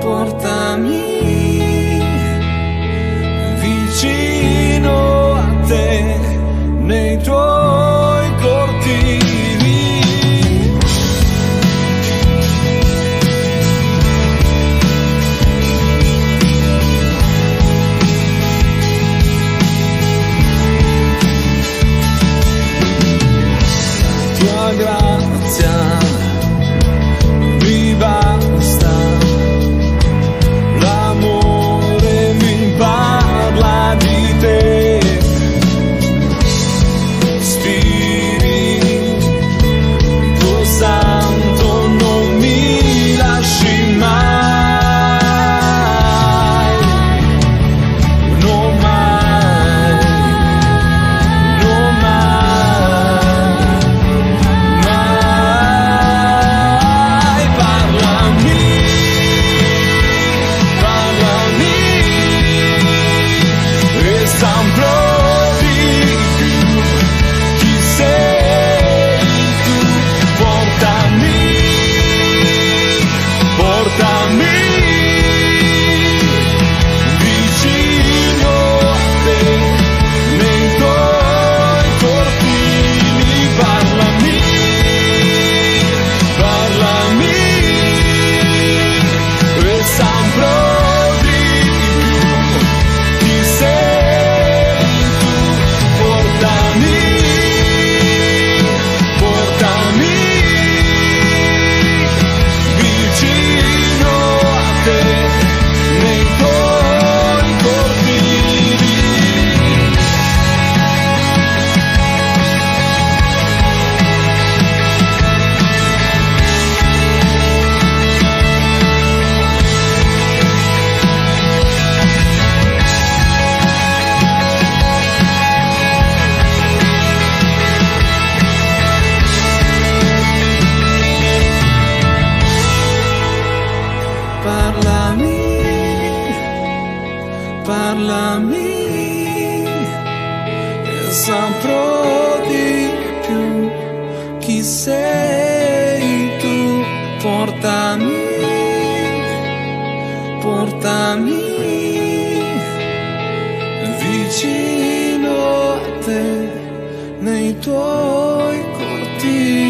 portami vicino a te nei tuoi Parlami, parlami, e saprò di più chi sei tu. Portami, portami vicino a te nei tuoi cortili.